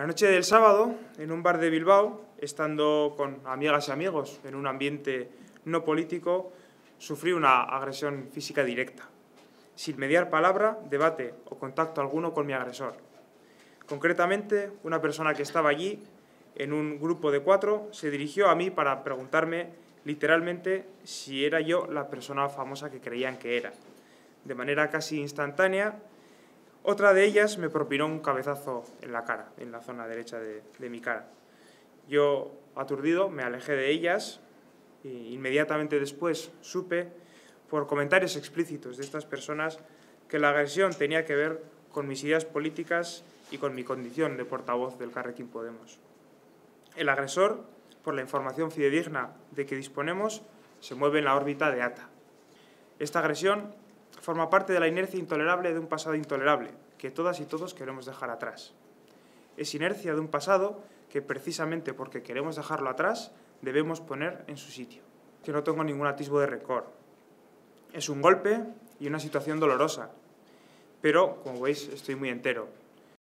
La noche del sábado, en un bar de Bilbao, estando con amigas y amigos en un ambiente no político, sufrí una agresión física directa, sin mediar palabra, debate o contacto alguno con mi agresor. Concretamente, una persona que estaba allí, en un grupo de cuatro, se dirigió a mí para preguntarme literalmente si era yo la persona famosa que creían que era. De manera casi instantánea, otra de ellas me propinó un cabezazo en la cara, en la zona derecha de, mi cara. Yo, aturdido, me alejé de ellas e inmediatamente después supe, por comentarios explícitos de estas personas, que la agresión tenía que ver con mis ideas políticas y con mi condición de portavoz del Carrequín Podemos. El agresor, por la información fidedigna de que disponemos, se mueve en la órbita de ATA. Esta agresión forma parte de la inercia intolerable de un pasado intolerable, que todas y todos queremos dejar atrás. Es inercia de un pasado que precisamente porque queremos dejarlo atrás, debemos poner en su sitio. Que no tengo ningún atisbo de récord. Es un golpe y una situación dolorosa, pero como veis estoy muy entero.